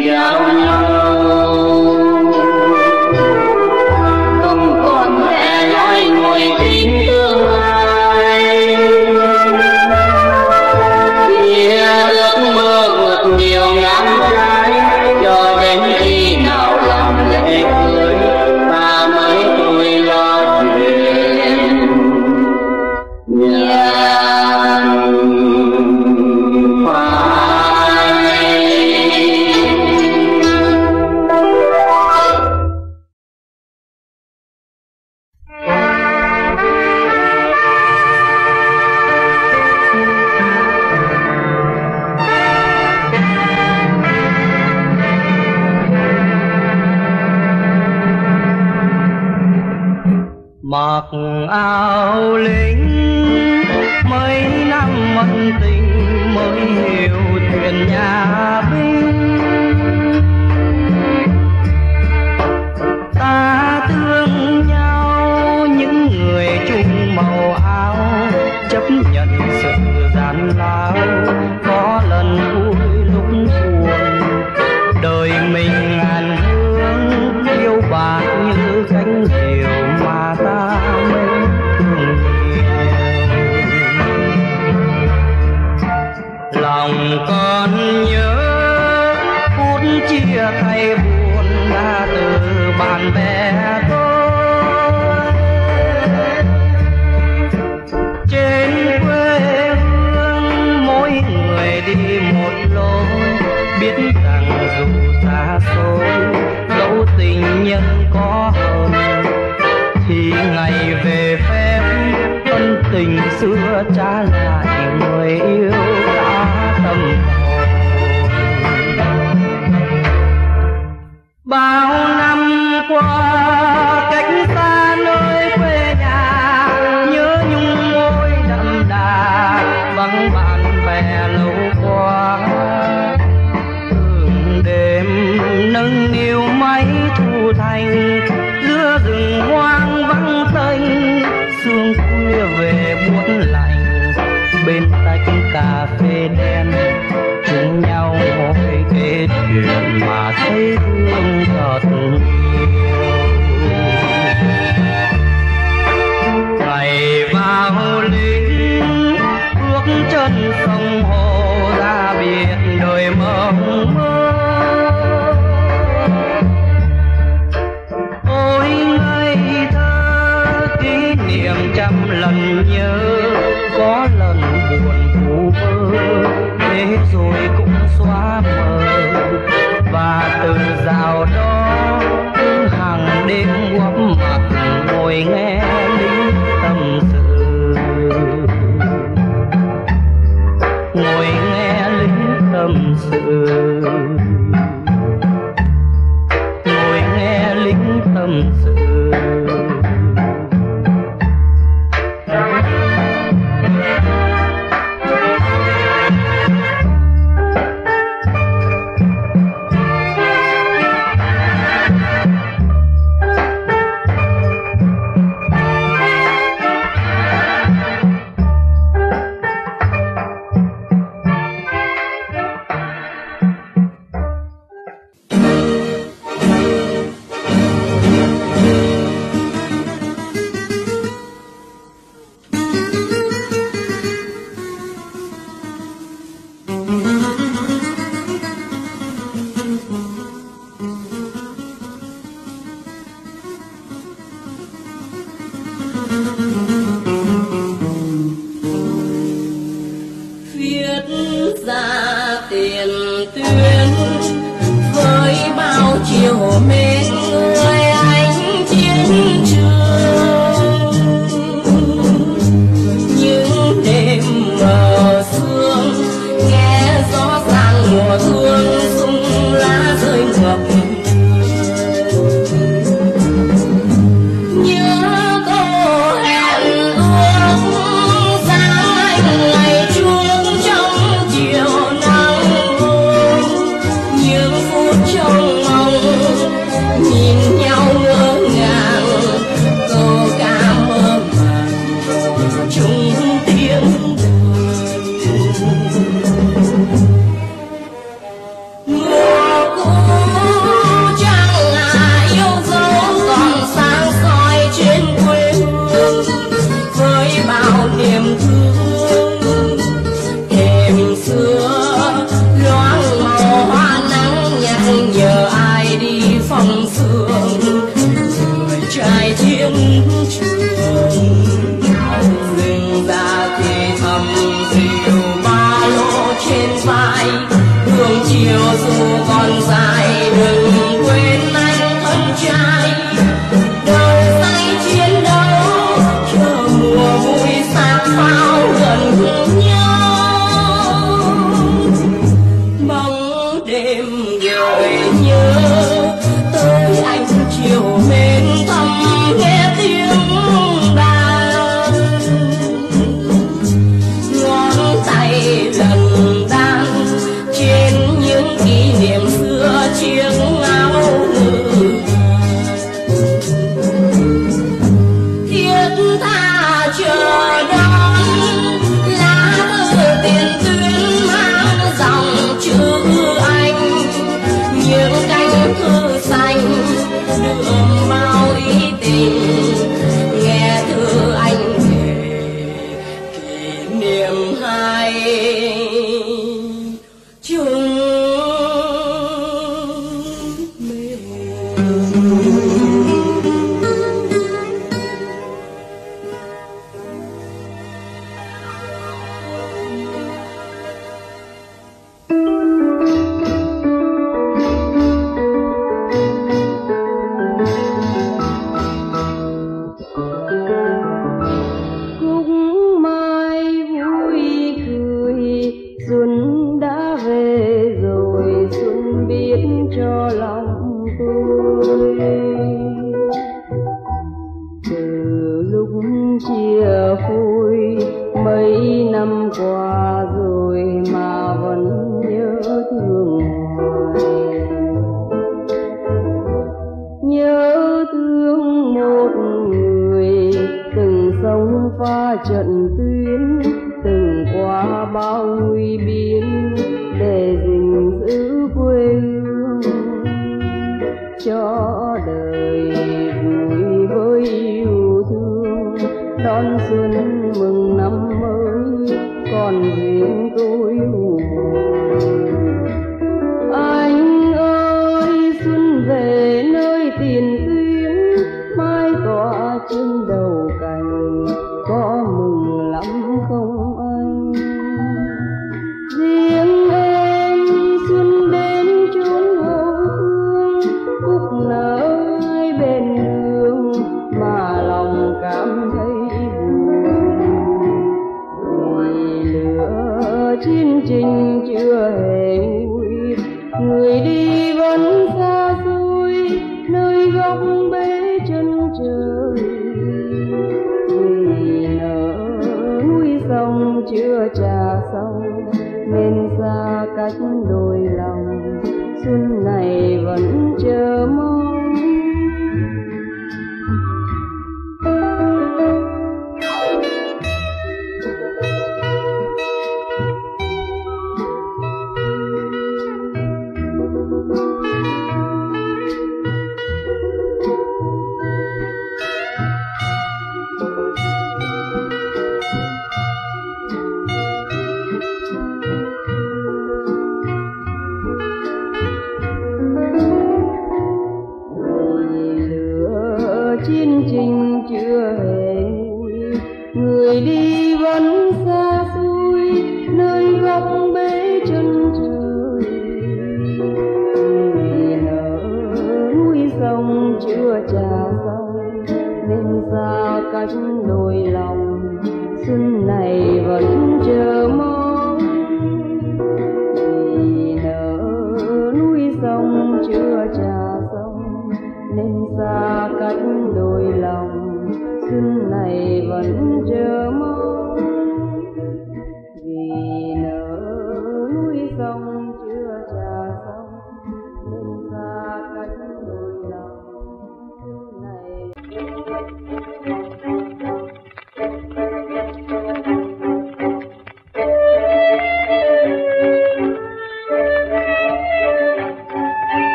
Yeah.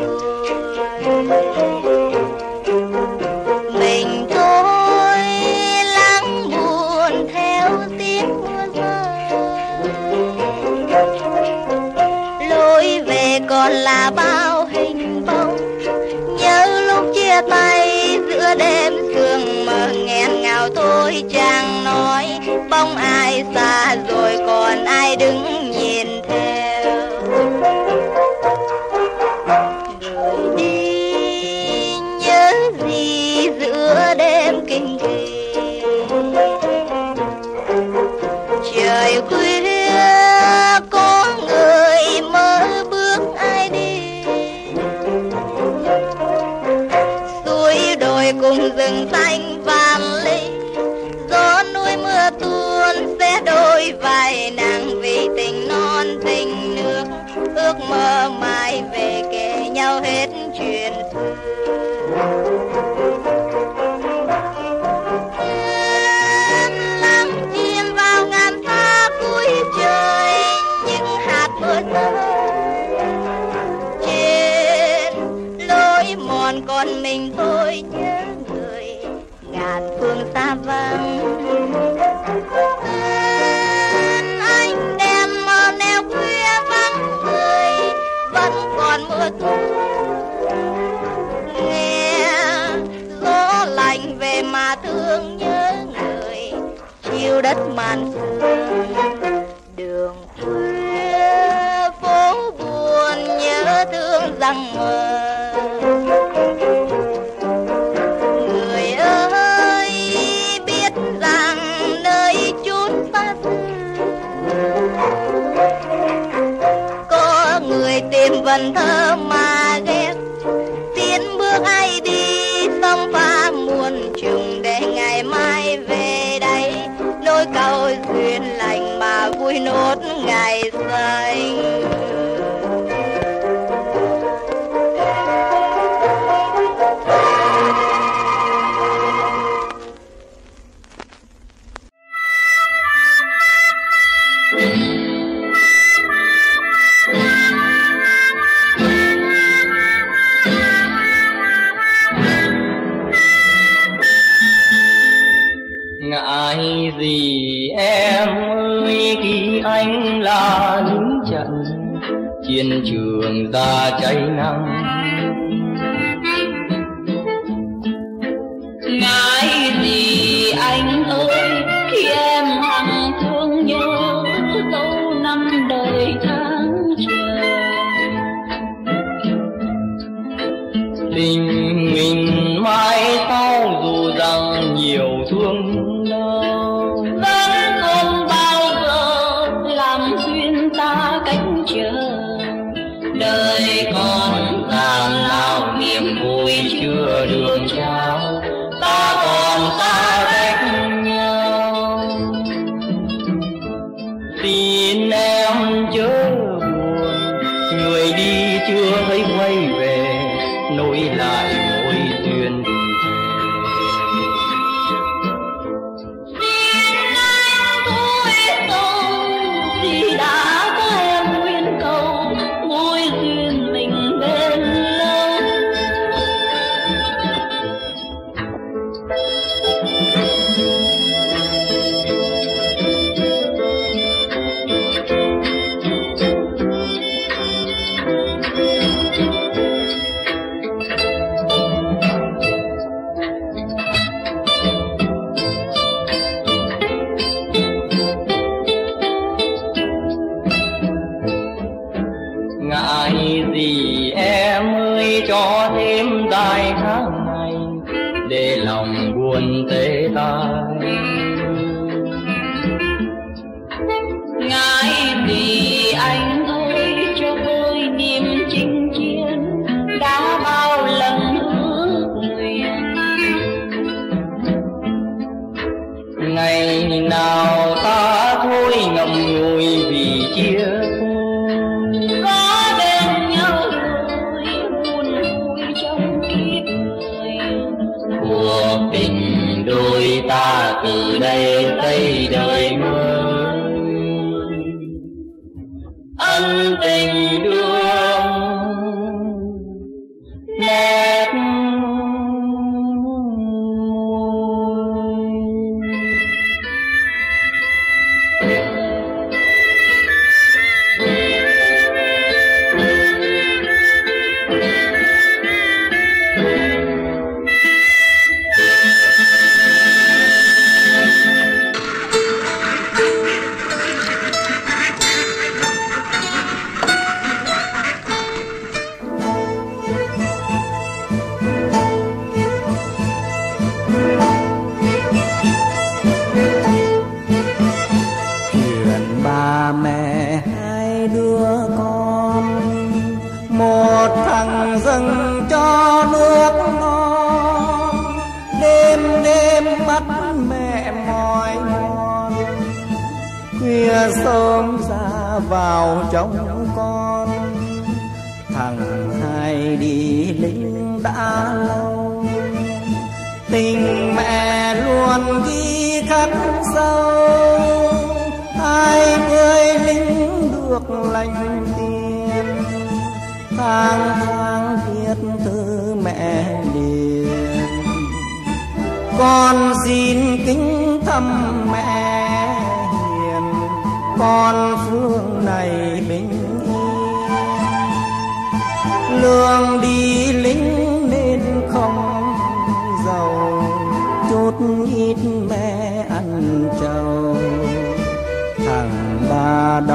Thương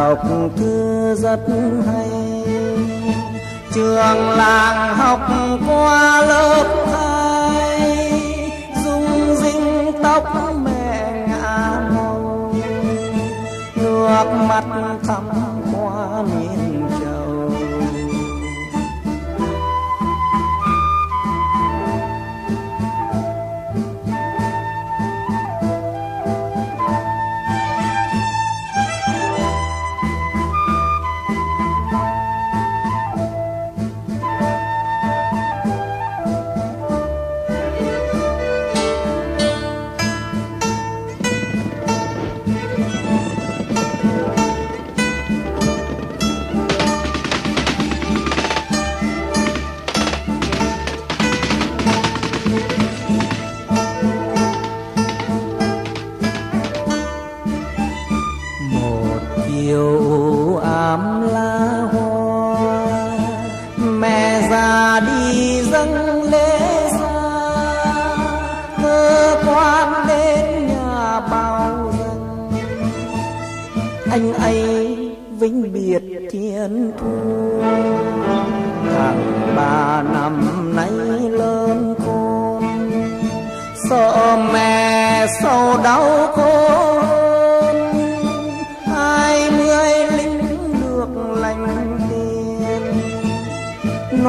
học thư rất hay. Trường làng học qua lớp hai dung dinh tóc mẹ ngã ngầu ngược mặt thắm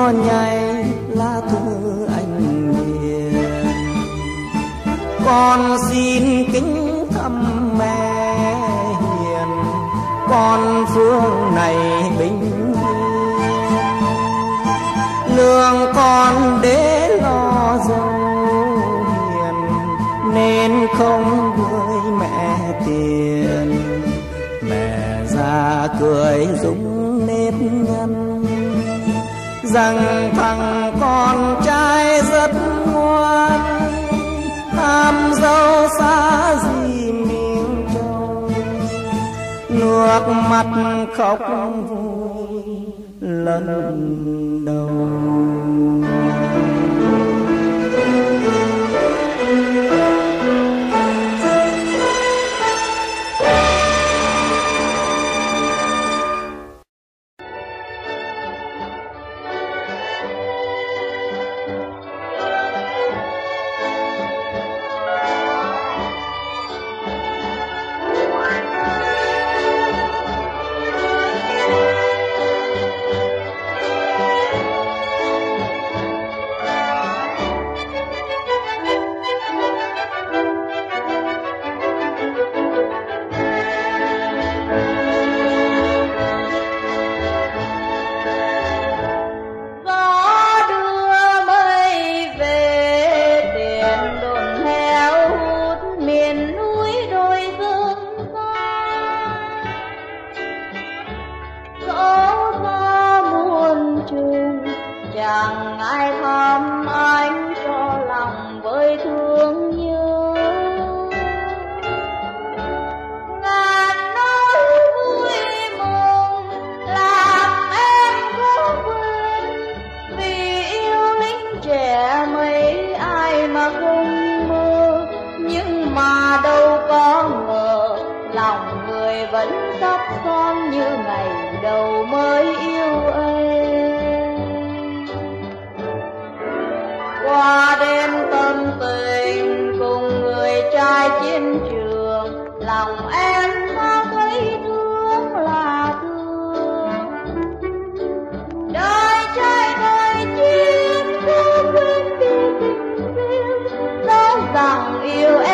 nó nhảy lá thư anh hiền. Con xin kính thăm mẹ hiền, con phương này bình lương con để lo dâu hiền, nên không gửi mẹ tiền. Mẹ ra cười rúng rằng thằng con trai rất ngoan tham dâu xa gì mình, trâu nước mắt khóc vui lần chẳng ai thăm anh cho lòng với thương nhớ. Ngàn nỗi vui mừng làm em khó quên vì yêu lính trẻ mấy ai mà không mơ, nhưng mà đâu có ngờ lòng người vẫn sắp son như ngày đầu mới qua đêm tâm tình cùng người trai chiến trường, lòng em có thấy thương là thương. Đời trai đời chiến không quên đi tình riêng đâu rằng yêu em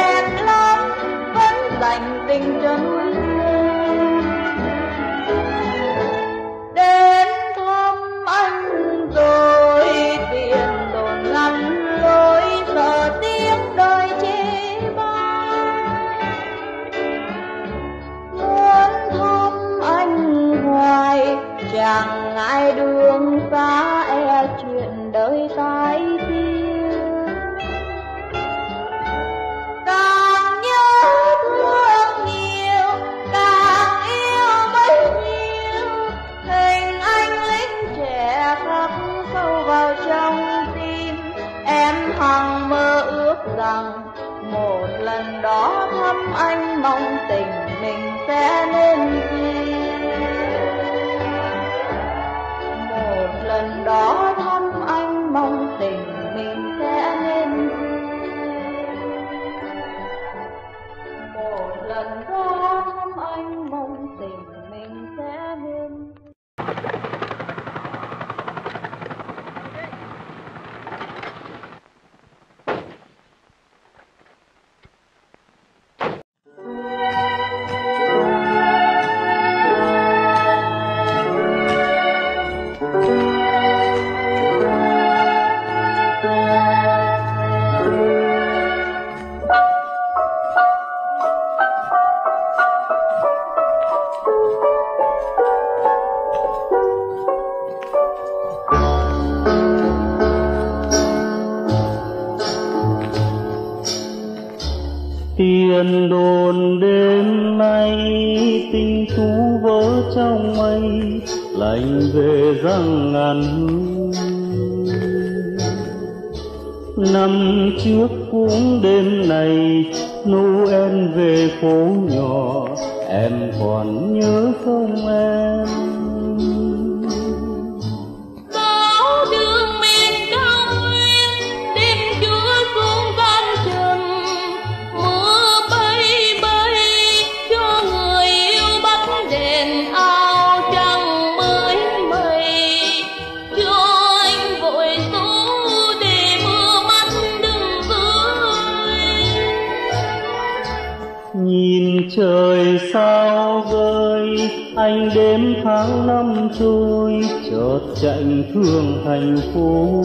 Nhìn trời sao rơi Anh đếm tháng năm trôi, Chợt chạy thương thành phố.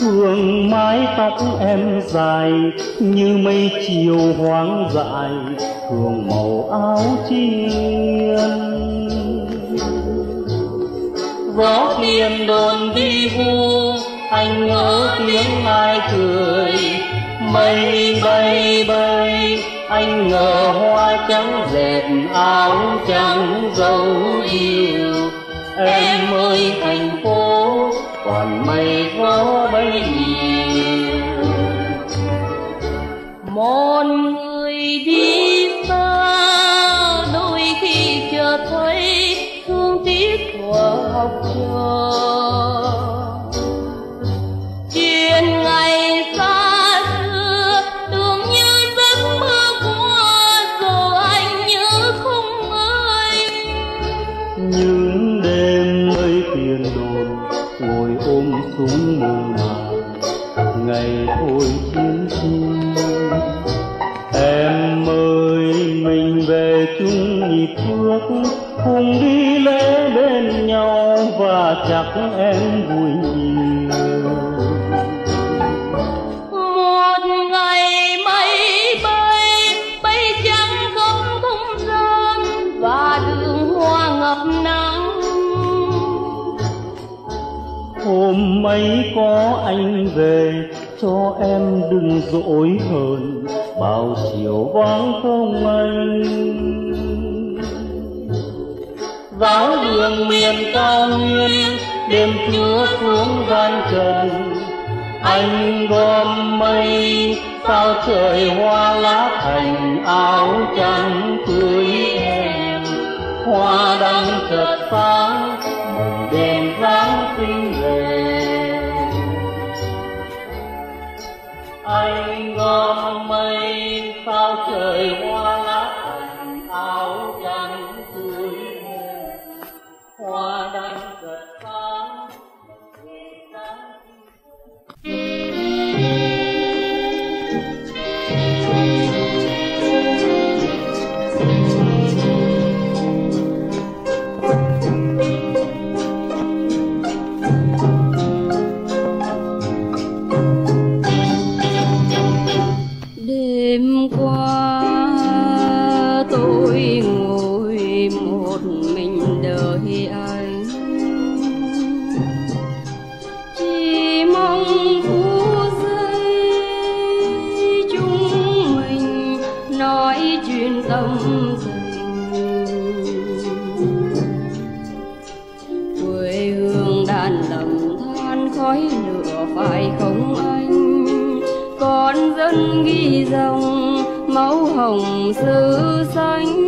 Thương mái tóc em dài, Như mây chiều hoang dại, Thương màu áo chiên. Gió tiền đồn đi vu, anh ngỡ tiếng ai cười mây bay bay, anh ngờ hoa trắng dệt áo trắng dấu yêu em ơi, thành phố, còn mây gió bấy nhiêu? Một người đi xa, đôi khi chờ thấy thương tiếc thuở học cùng đi lễ bên nhau và chắc em vui nhiều một ngày mây bay bay trắng không không gian và đường hoa ngập nắng. Hôm ấy có anh về cho em đừng dỗi hờn bao chiều vắng không anh giáo đường miền cao nguyên, đêm chúa xuống gian trần. Anh gom mây, sao trời hoa lá thành áo trắng cưới em. Hoa đăng chợt sáng đèn giáng sinh về. Anh gom mây, sao trời hoa sinh rồng dòng máu hồng sứ xanh.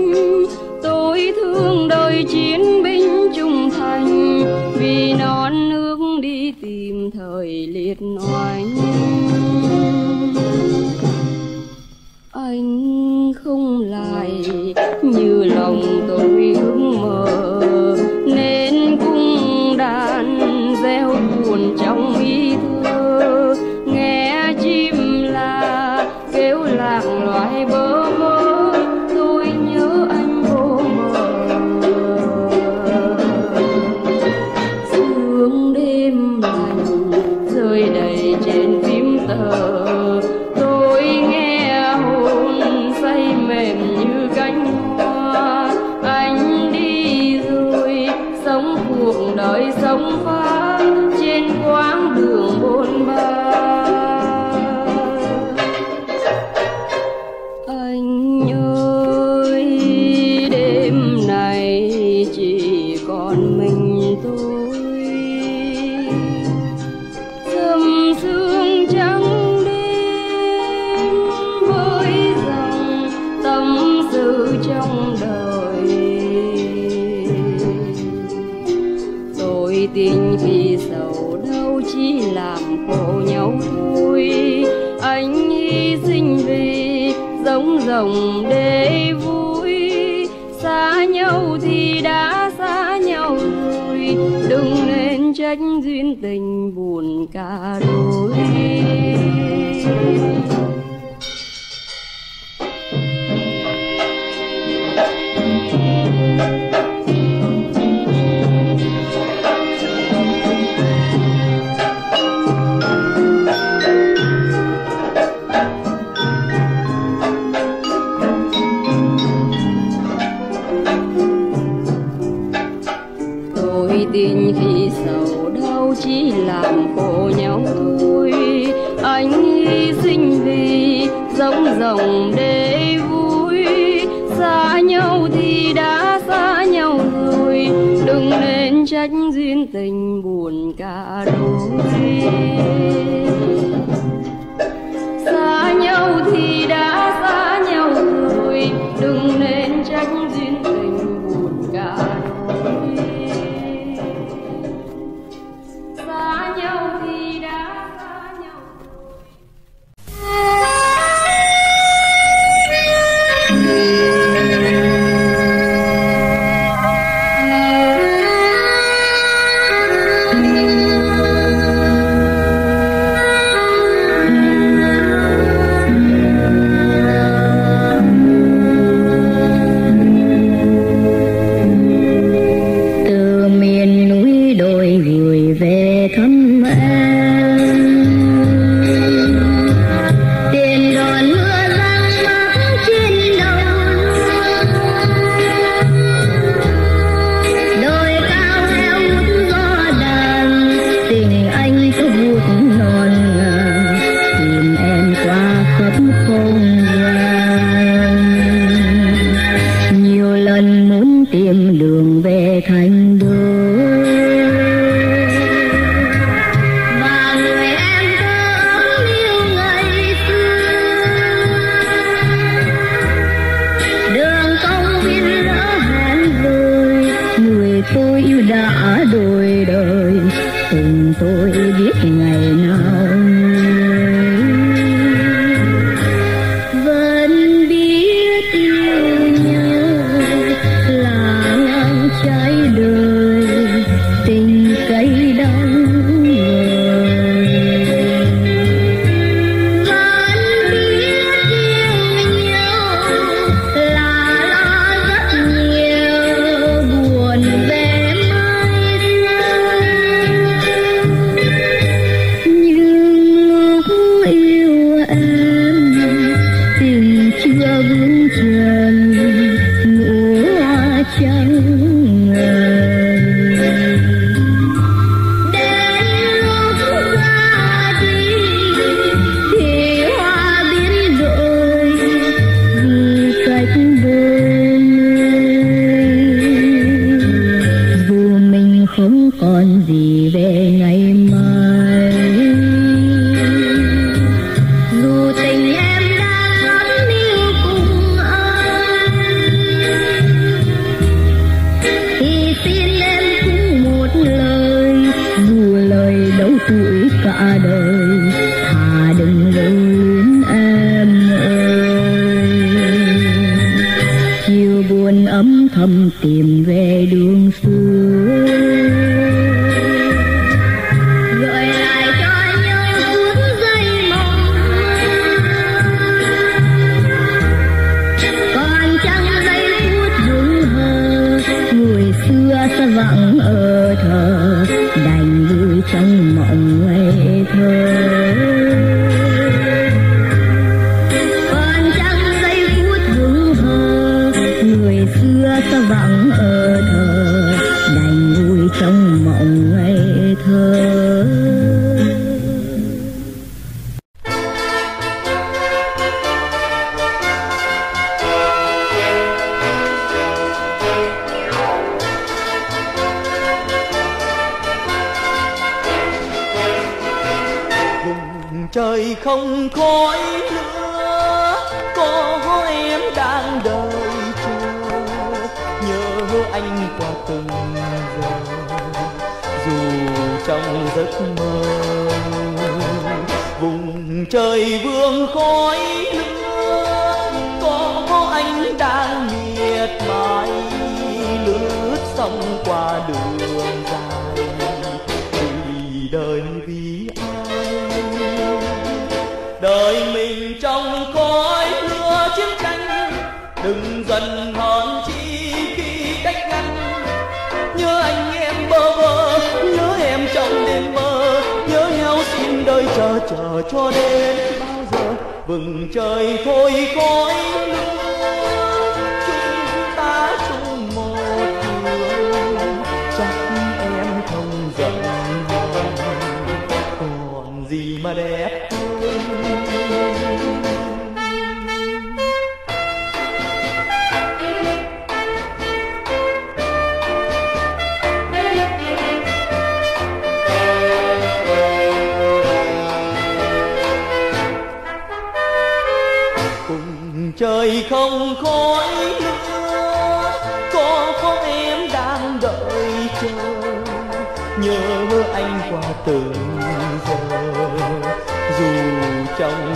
đừng dần hòn chi khi cách ngăn. Nhớ anh em bơ vơ, nhớ em trong đêm mơ. Nhớ nhau xin đời chờ chờ cho đến bao giờ. Vừng trời thôi cõi lương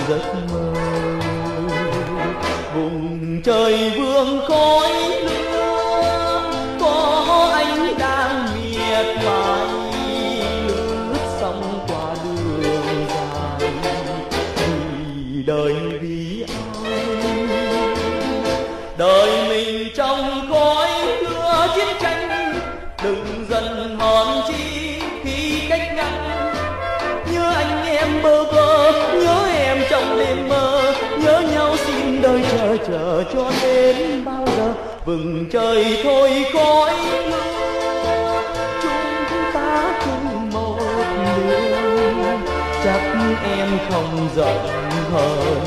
giấc mơ. Vùng trời vương khói cho đến bao giờ vừng trời thôi khói chúng ta cùng một đường chắc em không giận hờn.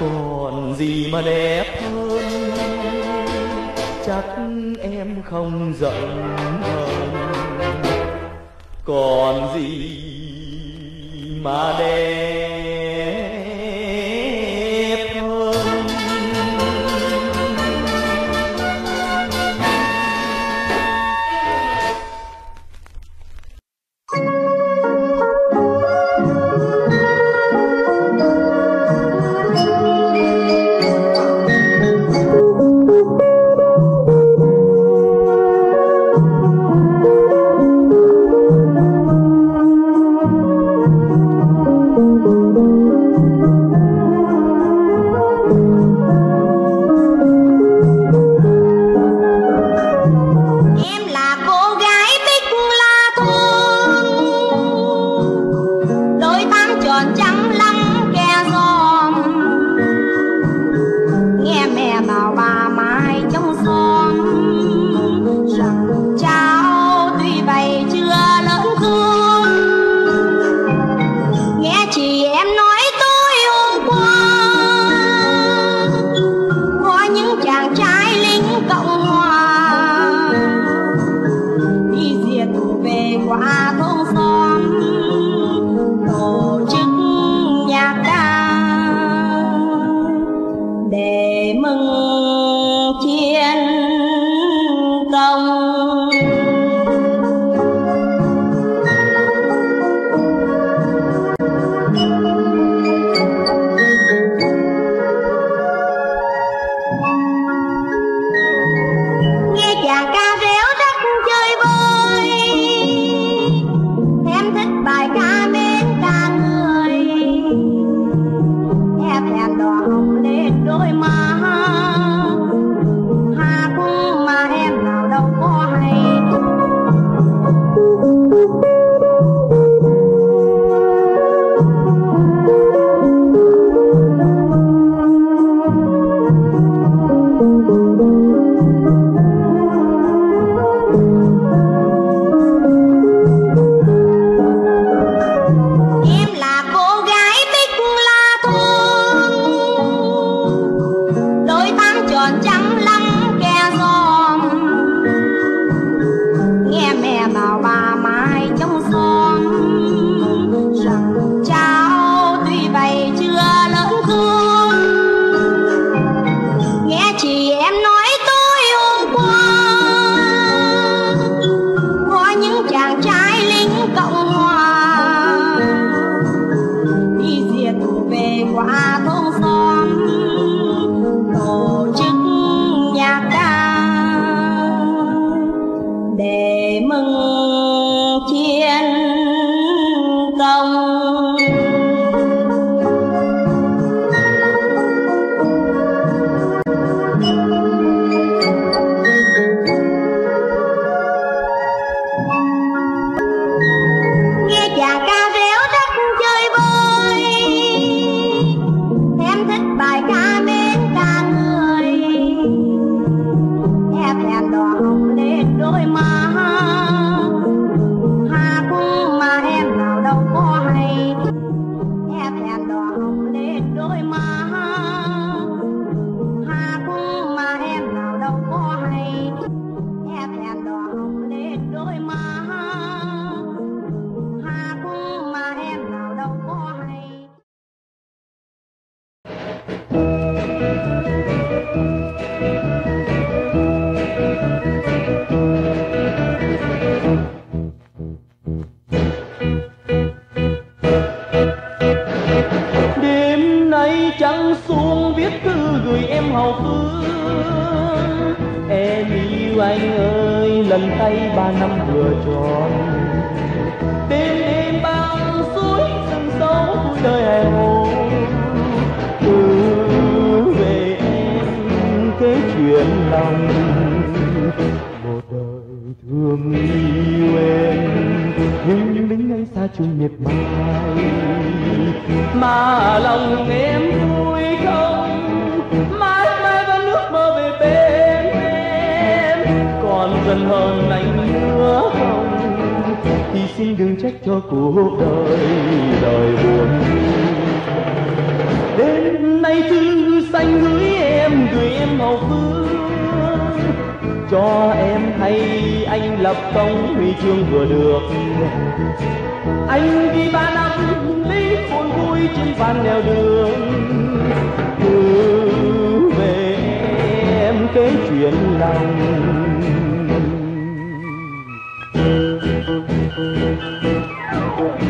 Còn gì mà đẹp hơn? Chắc em không giận hờn. Còn gì mà đẹp cho cuộc đời đời buồn. Đêm nay thư xanh gửi em gửi em màu phương cho em hay anh lập công huy chương vừa được. Anh ghi ba năm, lấy phồn vui trên bàn nèo đường. Cứ về em kể chuyện lòng. Thank you. Thank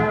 you.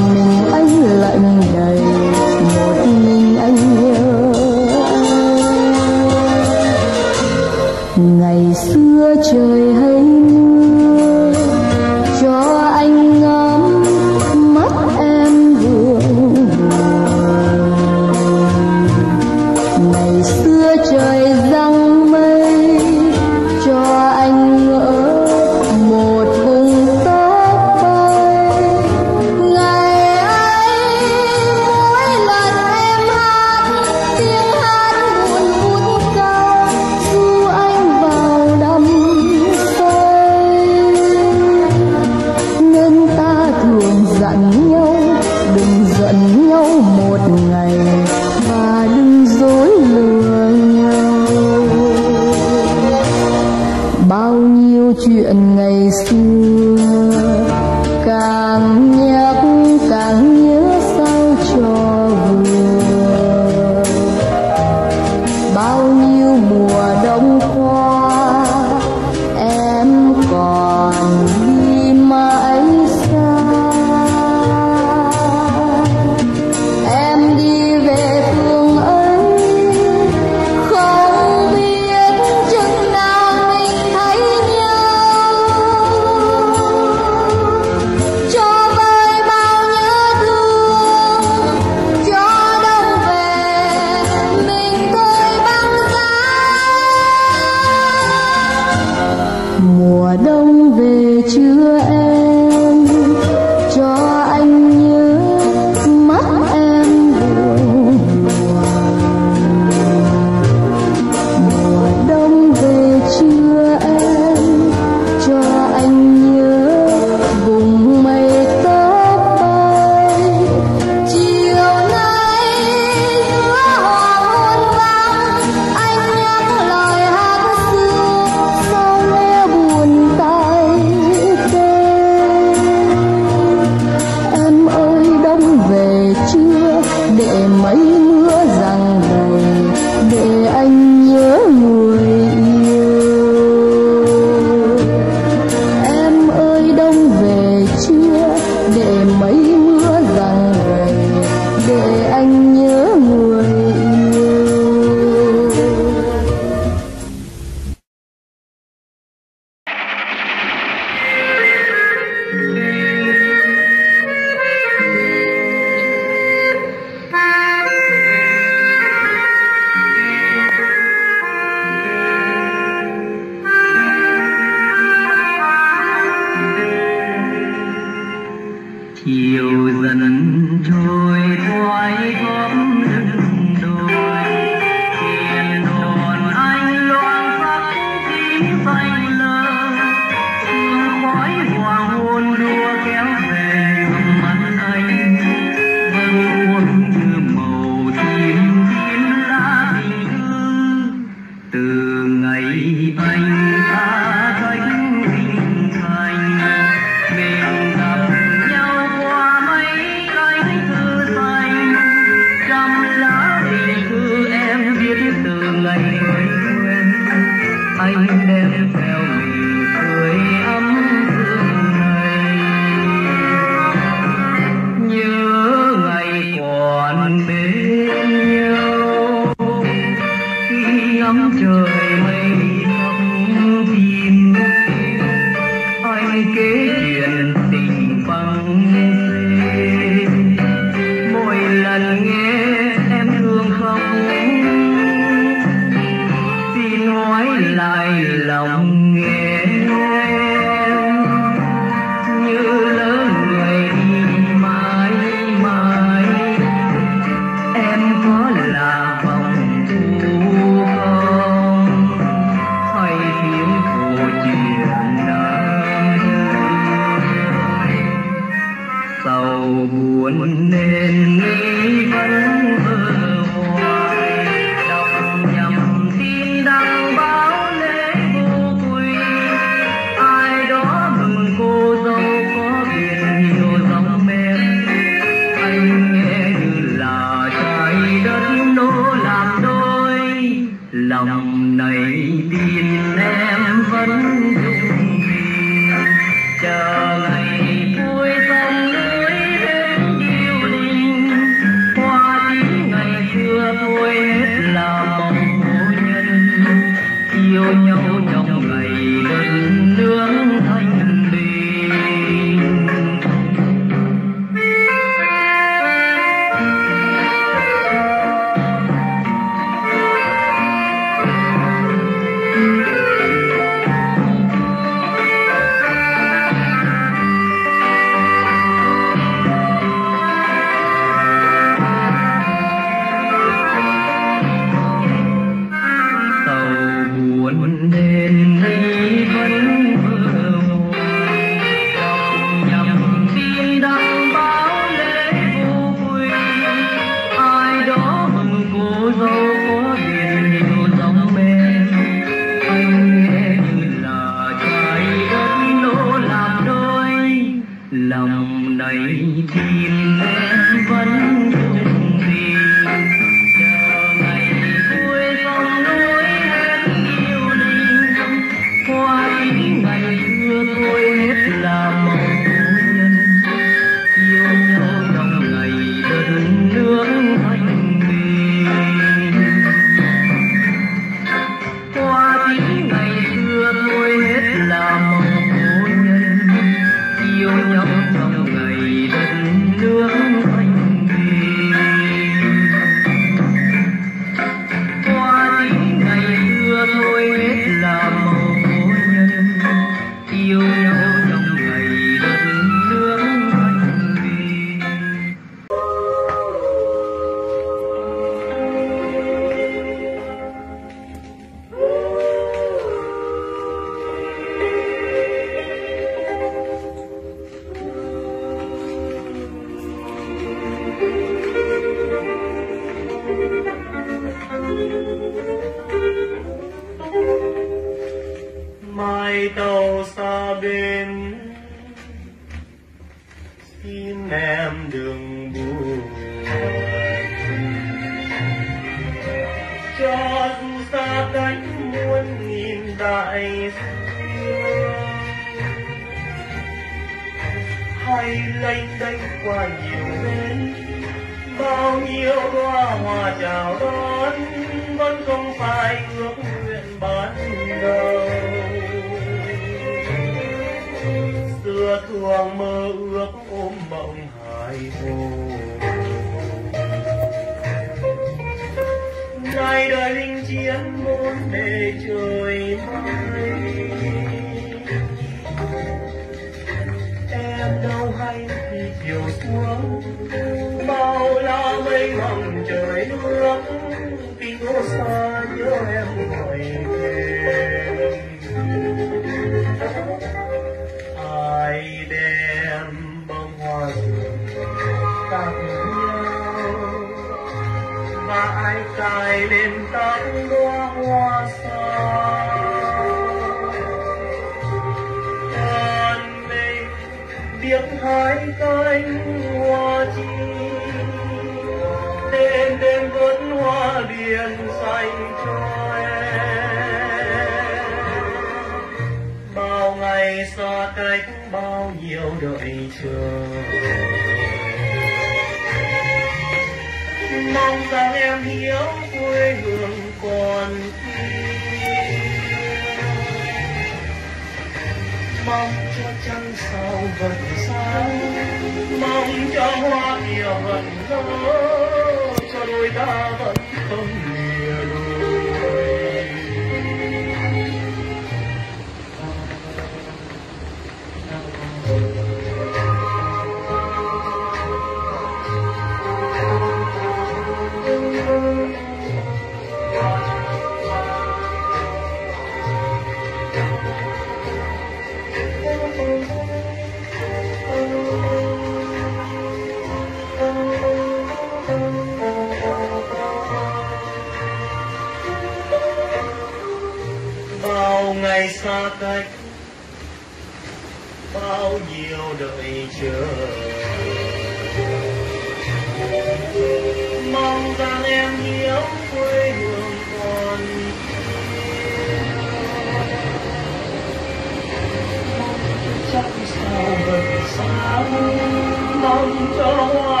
好紧张啊。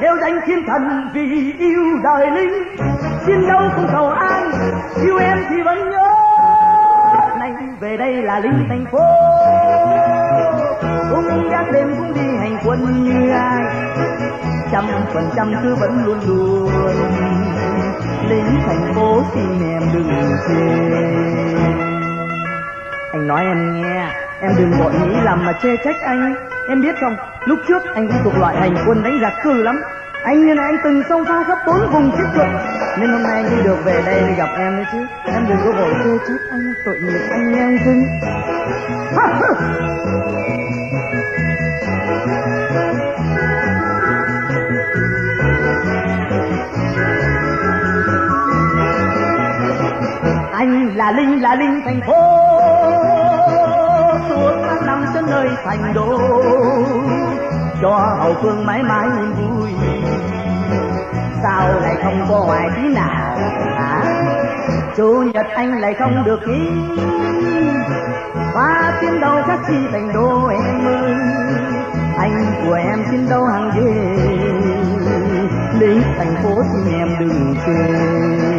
Nếu danh thiên thần vì yêu đời linh, Chiến đấu không cầu ai, Yêu em thì vẫn nhớ. Nay về đây là linh thành phố. Cũng gác đêm cũng đi hành quân như ai. Trăm phần trăm cứ vẫn luôn luôn. Lính thành phố xin em đừng chê. Anh nói em nghe, Em đừng vội nghĩ làm mà chê trách anh. Em biết không? Lúc trước anh cũng thuộc loại hành quân đánh giặc cừ lắm. Anh như này, anh từng sâu xa khắp bốn vùng chiến thuật Nên hôm nay anh đi được về đây gặp em đấy chứ. Em đừng có vội chê chết anh, tội nghiệp anh nghe anh Vinh Anh là linh là linh thành phố. Suốt các năm trên nơi thành đô cho hậu phương mãi mãi niềm vui. Sao lại không có hoài tí nào hả? Chủ nhật anh lại không được ý hoa tiếng đâu chắc chi thành đô em ơi, anh của em xin đâu hàng về. Lính thành phố xin em đừng chê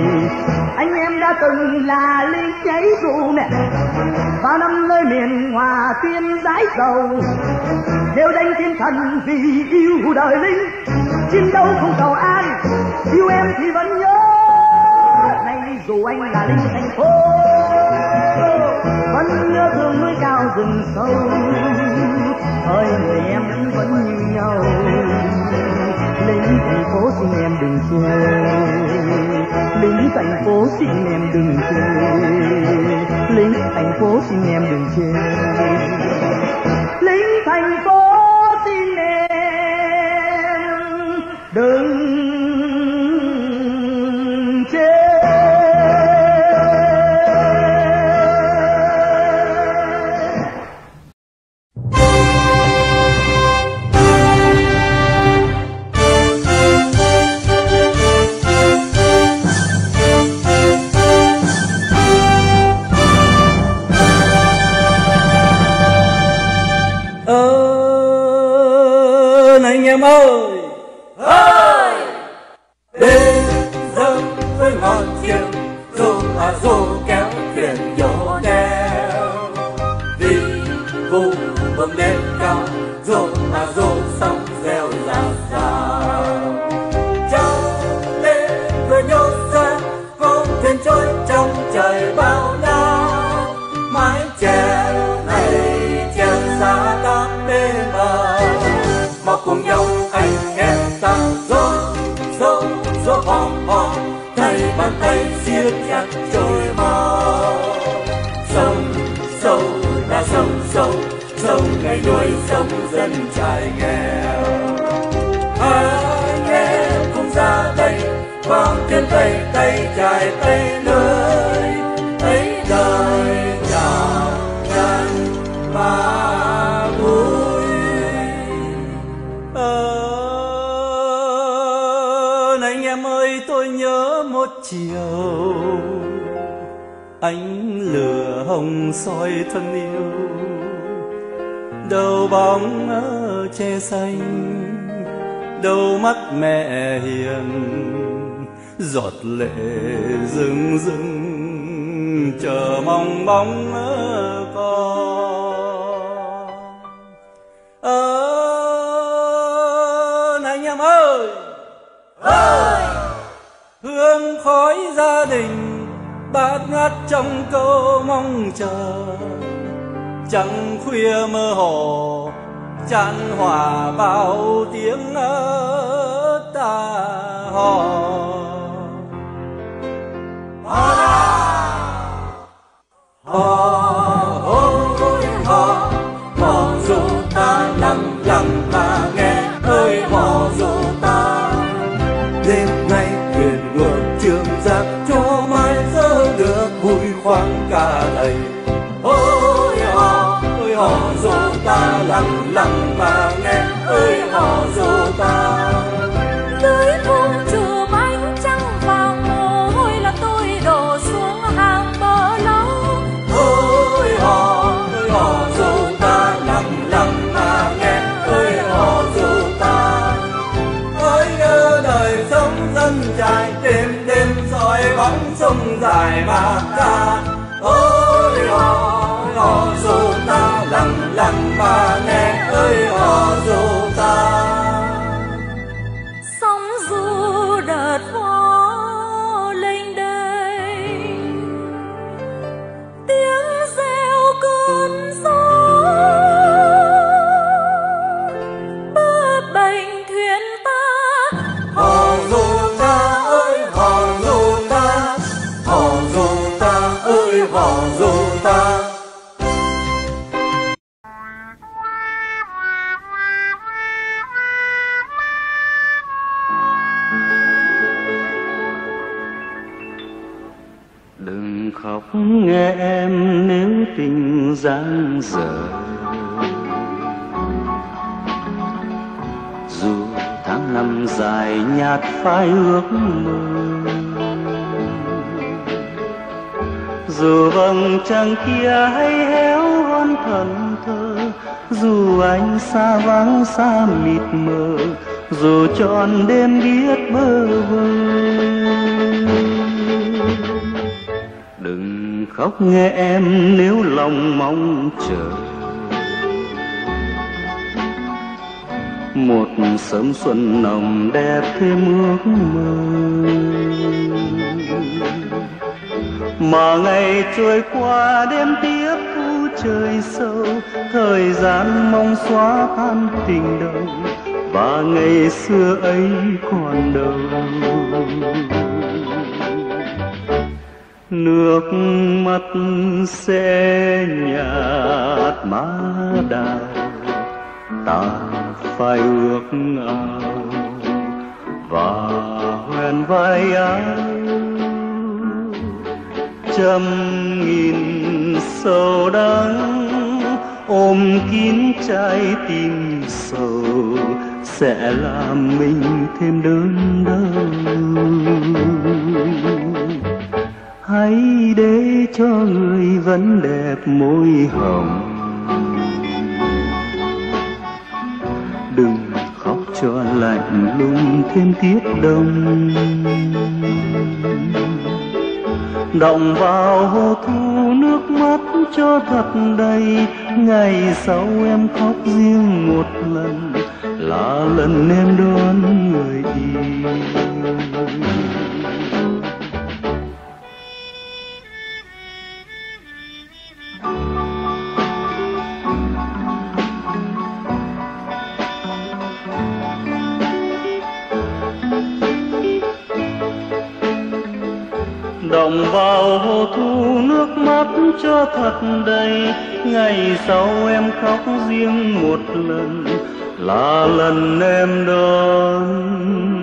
đã từng là lính cháy trụ nè và năm nơi miền hòa tiên giải giàu đều đánh thiên thần vì yêu đời linh. Chiến đấu không cầu an, yêu em thì vẫn nhớ. Nay dù anh là linh thành phố, vẫn nhớ thương núi cao rừng sâu. Ơi người em vẫn như nhau. Đừng chê lính thành phố xin em đừng chê. Sông dài mà ca ôi lo lo dù ta lặng lặng mà nghe em nếu tình dáng dở. Dù tháng năm dài nhạt phai ước mơ. Dù vầng trăng kia hay héo hon thần thơ dù anh xa vắng xa mịt mờ. Dù trọn đêm biết bơ vơ. Đừng khóc nghe em nếu lòng mong chờ. Một sớm xuân nồng đẹp thêm ước mơ mà ngày trôi qua, đêm tiếp thu trời sâu. Thời gian mong xóa tan tình đầu và ngày xưa ấy còn đâu nước mắt sẽ nhạt má đào, ta phải ước ao và hoen vai áo trăm nghìn sầu đắng, ôm kín trái tim sầu sẽ làm mình thêm đớn đau hãy để cho người vẫn đẹp môi hồng. Đừng khóc cho lạnh lùng thêm tiết đông động vào hồ thu nước mắt cho thật đầy. Ngày sau em khóc riêng một lần, là lần em đón người yêu. Đồng vào hồ thu nước mắt cho thật đầy. Ngày sau em khóc riêng một lần, là lần em đón.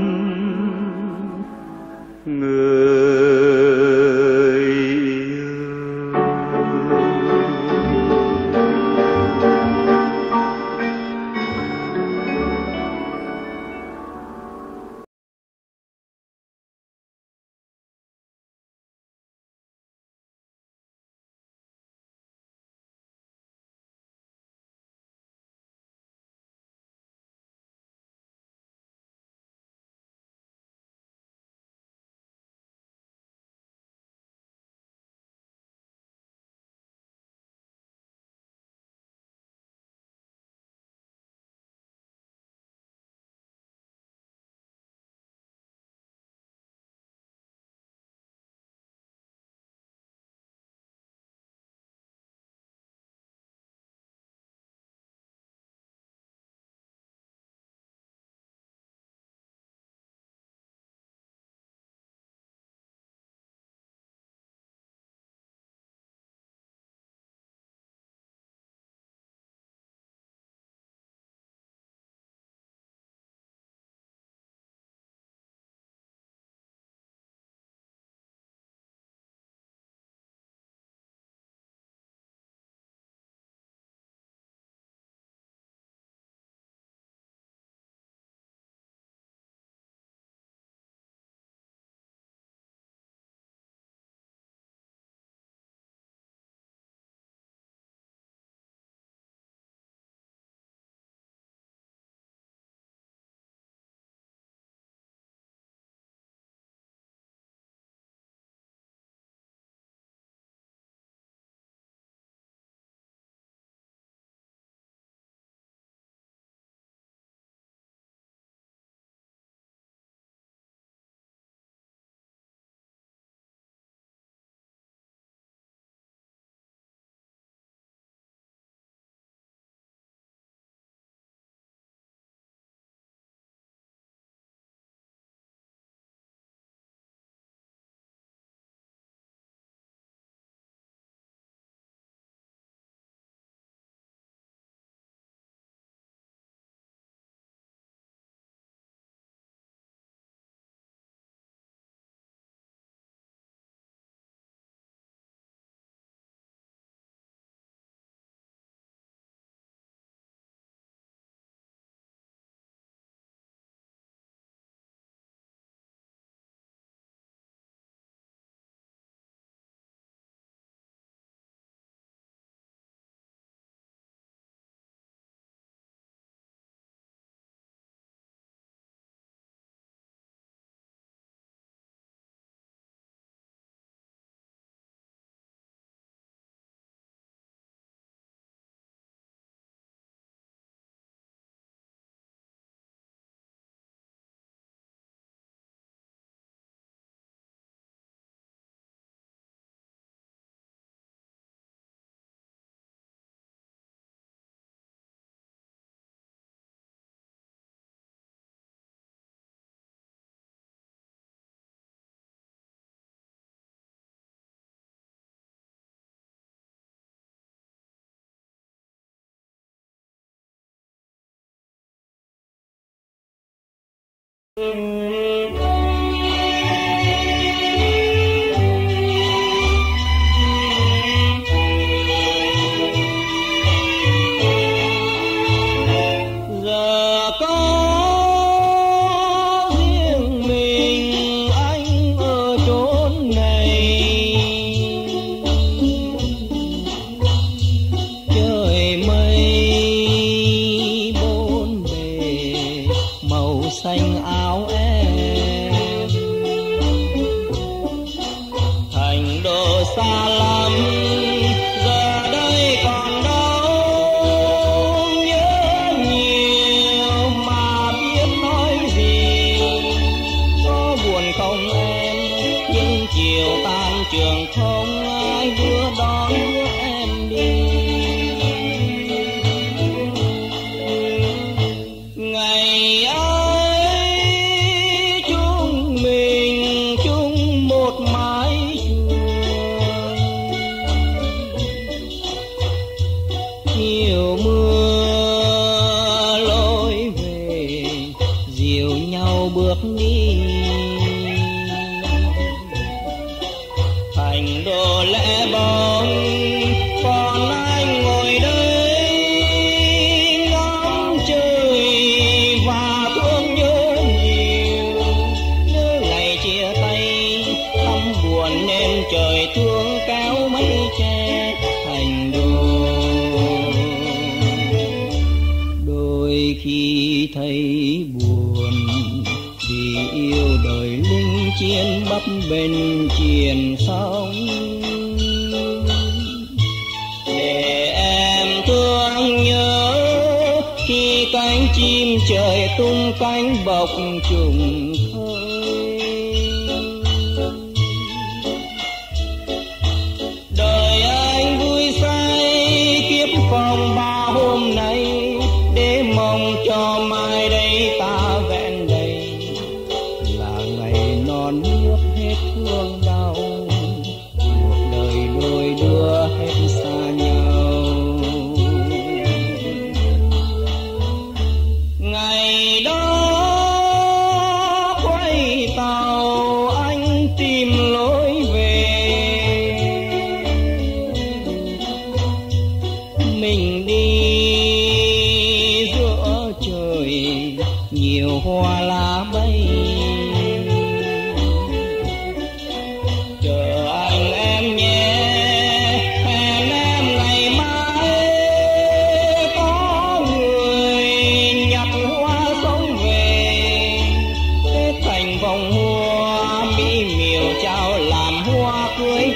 Giờ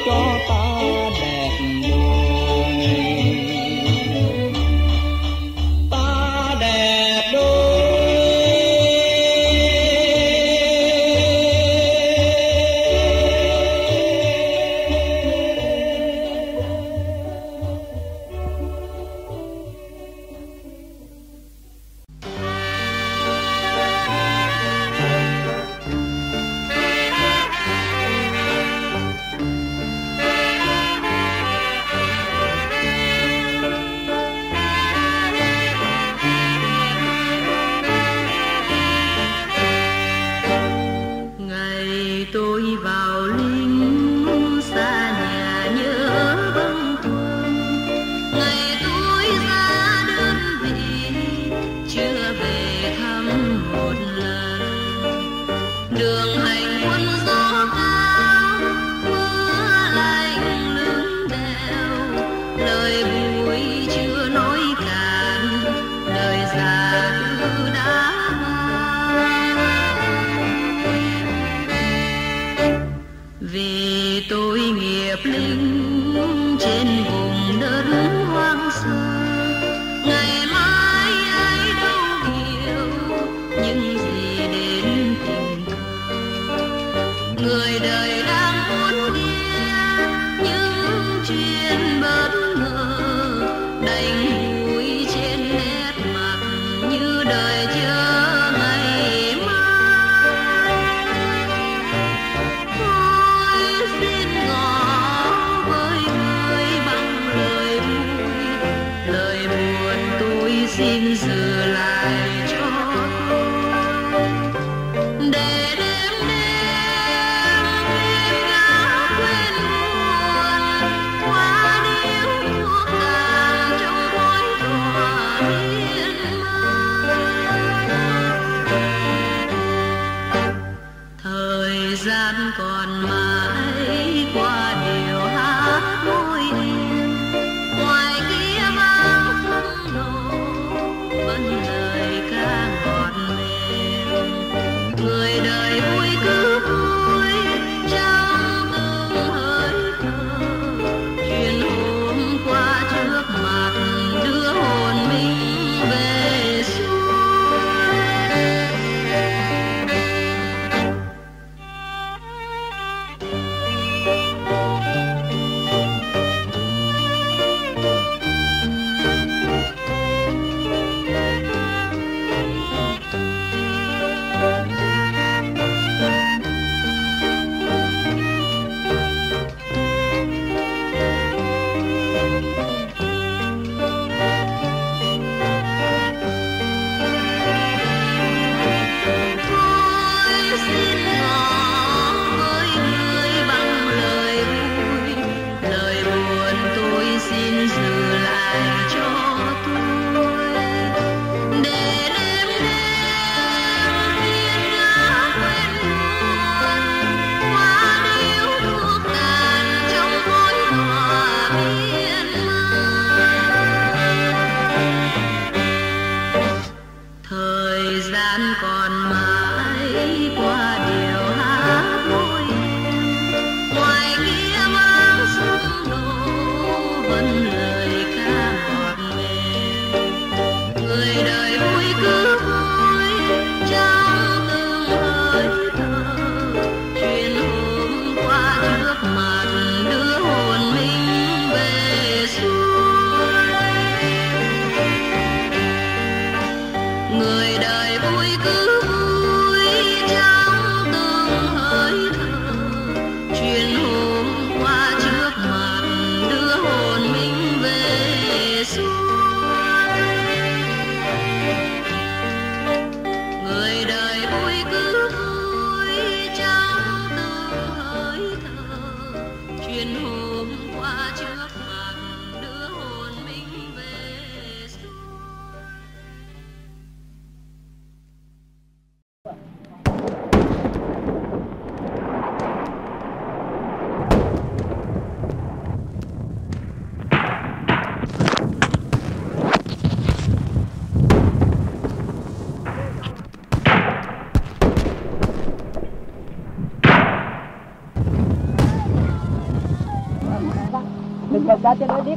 cưới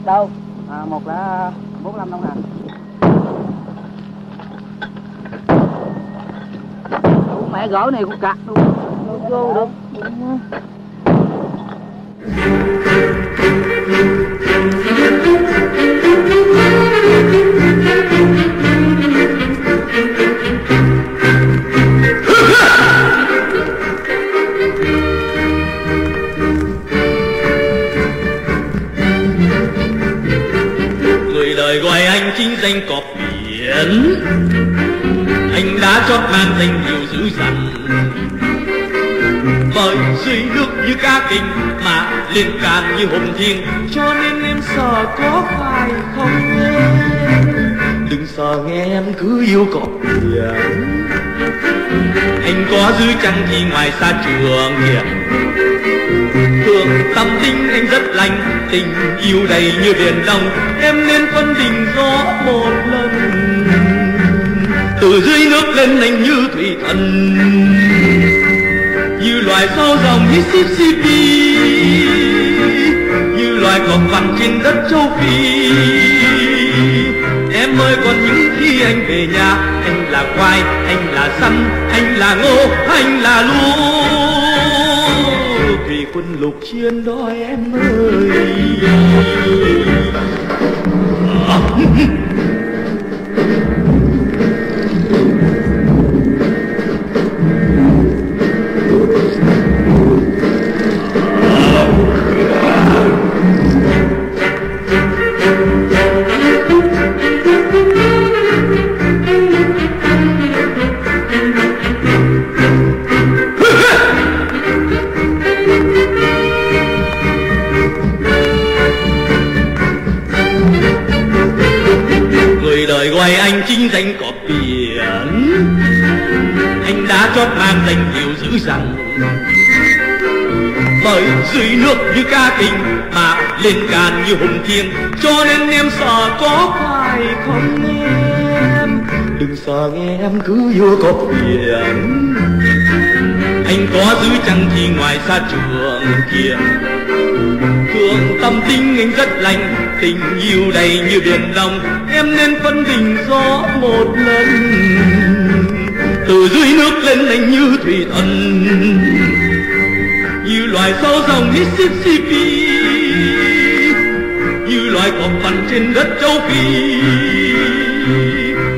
đâu? À, một là bốn năm đồng hàng mẹ gỡ này cũng cắt luôn. Vô được hồn nhiên thiên cho nên em sợ có phải không em? Đừng sợ, nghe em cứ yêu cọp kìa anh có dư chăng thì ngoài xa trường kìa thường tâm tính anh rất lành, tình yêu đầy như biển đông. Em nên phân định rõ một lần. Từ dưới nước lên anh như thủy thần. Như loài sao dòng Mississippi ngọc cọp vằn trên đất châu Phi em ơi còn những khi anh về nhà, anh là quai, anh là săn, anh là ngô, anh là lúa thì quân lục chiến đó em ơi. À. như ca kình mà lên càn như hùng thiên cho nên em sợ có phải không em? Đừng sợ nghe em cứ yêu cọp biển anh có giữ chăng thì ngoài xa trường kia? Thương tâm linh anh rất lành tình yêu đầy như biển đông. Em nên phân định rõ một lần. Từ dưới nước lên anh như thủy thần như loài dòng như loài trên đất châu Phi.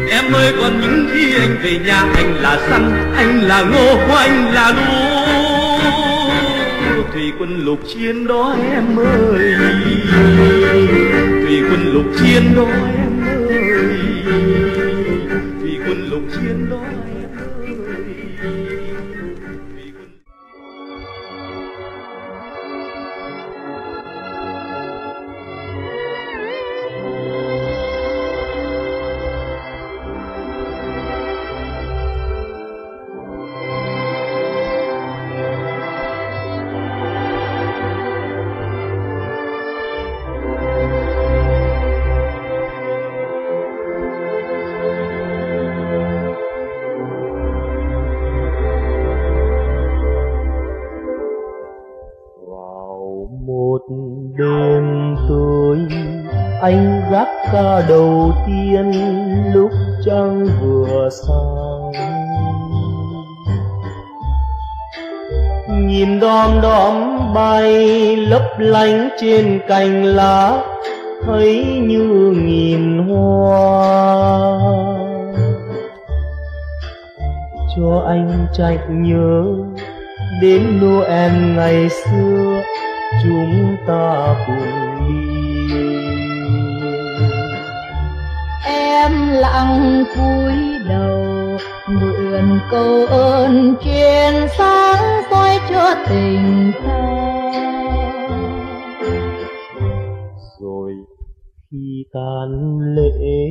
Em ơi còn những khi anh về nhà, anh là săn, anh là ngô, anh là lúa thủy quân lục chiến đó em ơi, thủy quân lục chiến đó em cành lá, thấy như nghìn hoa. Cho anh chợt nhớ, đến Noel ngày xưa, chúng ta cùng đi. Em lặng cúi đầu, mượn câu ơn truyền sáng soi cho tình ta tan lễ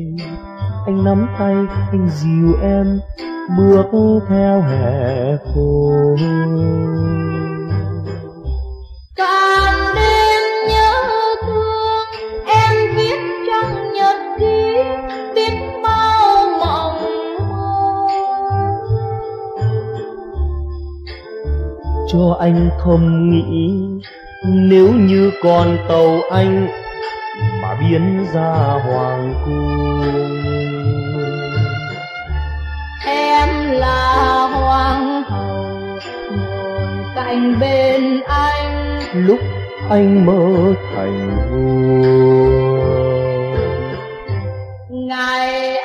anh nắm tay anh dìu em bước theo hè phố Càng đêm nhớ thương em viết trong nhật ký biến ra hoàng cung. Em là hoàng hậu ngồi cạnh bên anh. Lúc anh mơ thành vua. Ngày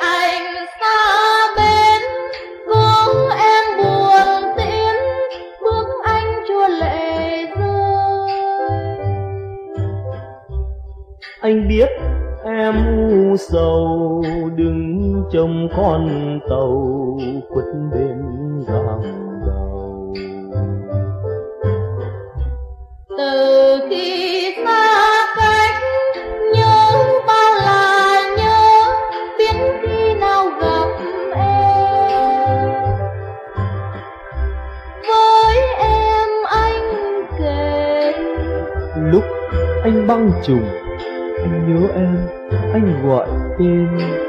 em u sầu đừng trông con tàu quất bên gàng đầu từ khi xa cách nhớ bao là nhớ biết khi nào gặp em. Với em anh kể. Lúc anh băng trùng anh nhớ em anh gọi tên